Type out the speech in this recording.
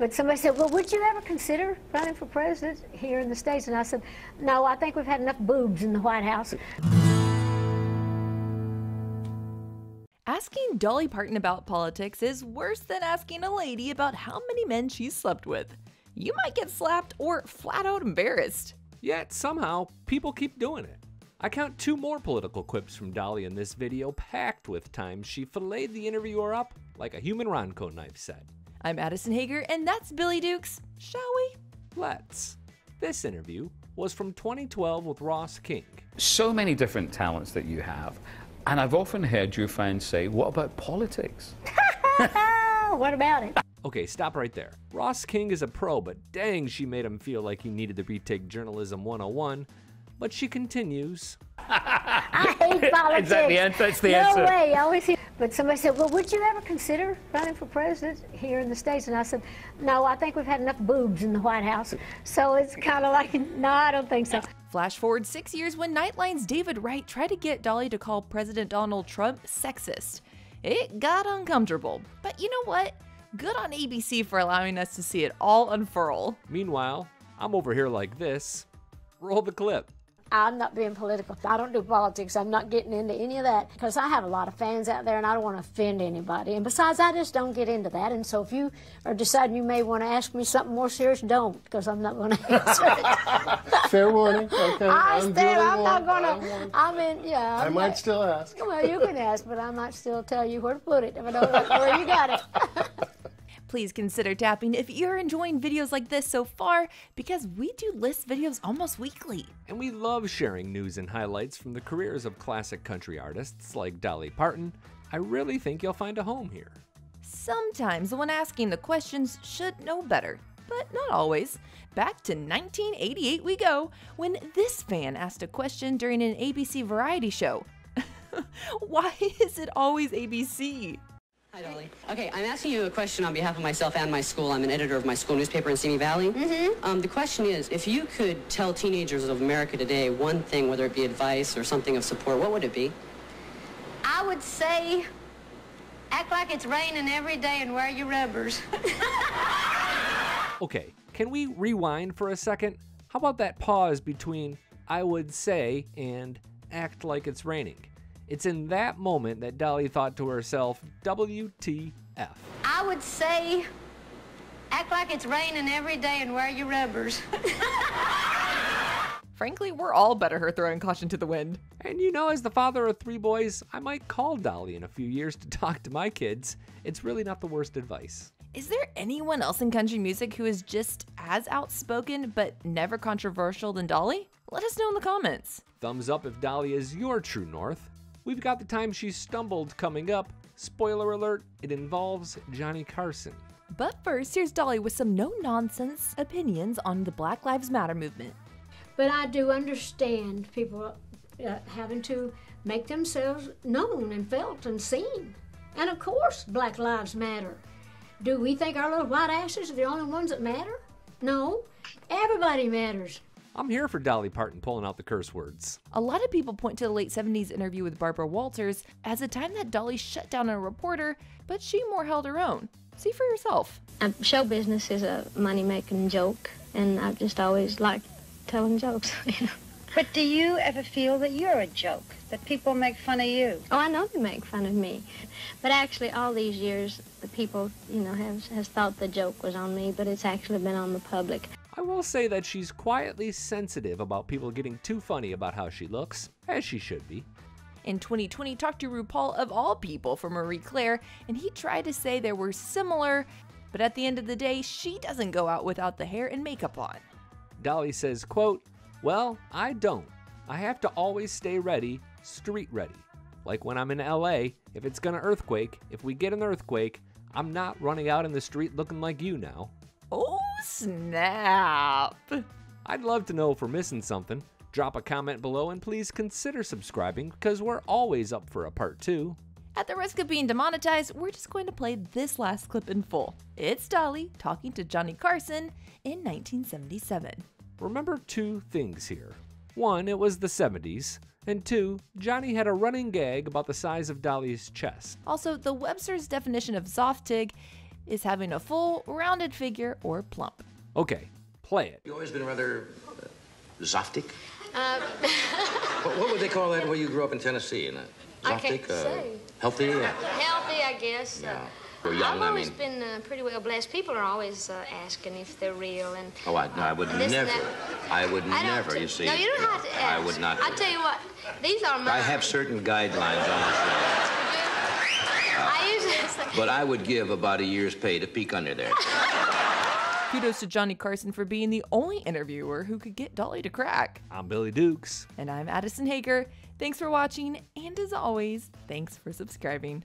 But somebody said, Well, would you ever consider running for president here in the States? And I said, No, I think we've had enough boobs in the White House. Asking Dolly Parton about politics is worse than asking a lady about how many men she's slept with. You might get slapped or flat out embarrassed. Yet somehow, people keep doing it. I count two more political quips from Dolly in this video, packed with times she filleted the interviewer up like a human Ronco knife set. I'm Addison Hager, and that's Billy Dukes. Shall we? Let's. This interview was from 2012 with Ross King. So many different talents that you have. And I've often heard your fans say, What about politics? what about it? Okay, stop right there. Ross King is a pro, but dang, she made him feel like he needed to retake Journalism 101. But she continues. I hate politics. Is that the answer? That's the no answer. way. I always hear. But somebody said, Well, would you ever consider running for president here in the States? And I said, No, I think we've had enough boobs in the White House. So it's kind of like, No, I don't think so. Flash forward six years when Nightline's David Wright tried to get Dolly to call President Donald Trump sexist. It got uncomfortable. But you know what? Good on ABC for allowing us to see it all unfurl. Meanwhile, I'm over here like this. Roll the clip. I'm not being political. I don't do politics. I'm not getting into any of that because I have a lot of fans out there and I don't want to offend anybody. And besides, I just don't get into that. And so if you are deciding you may want to ask me something more serious, don't because I'm not going to answer it. Fair warning. Okay. I I'm stand. doing I'm not going to. I'm in. Yeah. I I'm might not- still ask. Well, you can ask, but I might still tell you where to put it if I don't know where you got it. Please consider tapping if you're enjoying videos like this so far because we do list videos almost weekly. And we love sharing news and highlights from the careers of classic country artists like Dolly Parton. I really think you'll find a home here. Sometimes the one asking the questions should know better, but not always. Back to 1988 we go, when this fan asked a question during an ABC variety show. Why is it always ABC? Hi, Dolly. Okay, I'm asking you a question on behalf of myself and my school. I'm an editor of my school newspaper in Simi Valley. Mm-hmm. Um, the question is, if you could tell teenagers of America today one thing, whether it be advice or something of support, what would it be? I would say, act like it's raining every day and wear your rubbers. Okay, can we rewind for a second? How about that pause between I would say and act like it's raining? It's in that moment that Dolly thought to herself, WTF. I would say, act like it's raining every day and wear your rubbers. Frankly, we're all better her throwing caution to the wind. And you know, as the father of three boys, I might call Dolly in a few years to talk to my kids. It's really not the worst advice. Is there anyone else in country music who is just as outspoken but never controversial than Dolly? Let us know in the comments. Thumbs up if Dolly is your true north. We've got the time she stumbled coming up. Spoiler alert, it involves Johnny Carson. But first, here's Dolly with some no nonsense opinions on the Black Lives Matter movement. But I do understand people uh, having to make themselves known and felt and seen. And of course, Black Lives Matter. Do we think our little white asses are the only ones that matter? No, everybody matters. I'm here for Dolly Parton pulling out the curse words. A lot of people point to the late 70s interview with Barbara Walters as a time that Dolly shut down a reporter, but she more held her own. See for yourself. Uh, show business is a money making joke, and I've just always liked telling jokes. But do you ever feel that you're a joke? That people make fun of you? Oh, I know they make fun of me, but actually, all these years, the people, you know, has has thought the joke was on me, but it's actually been on the public. I will say that she's quietly sensitive about people getting too funny about how she looks, as she should be. In 2020, talked to RuPaul of all people for Marie Claire, and he tried to say they were similar, but at the end of the day, she doesn't go out without the hair and makeup on. Dolly says, quote, Well, I don't. I have to always stay ready, street ready. Like when I'm in LA, if it's gonna earthquake, if we get an earthquake, I'm not running out in the street looking like you now. Snap! I'd love to know if we're missing something. Drop a comment below and please consider subscribing because we're always up for a part two. At the risk of being demonetized, we're just going to play this last clip in full. It's Dolly talking to Johnny Carson in 1977. Remember two things here. One, it was the 70s, and two, Johnny had a running gag about the size of Dolly's chest. Also, the Webster's definition of Zoftig is having a full, rounded figure or plump. Okay, play it. You've always been rather uh, zoftig? what, what would they call that where you grew up in Tennessee? You know? I can't Zoftig? Uh, say. healthy? Yeah. Healthy, I guess. Yeah. Uh, Or young, I've I always mean. been uh, pretty well blessed. People are always uh, asking if they're real, and Oh, I, no, I would And never. I would I never, t- you see. No, you don't have to ask. I would not. I tell you what, these are mine. I have certain guidelines on the show, I usually but I would give about a year's pay to peek under there. Kudos to Johnny Carson for being the only interviewer who could get Dolly to crack. I'm Billy Dukes. And I'm Addison Hager. Thanks for watching, and as always, thanks for subscribing.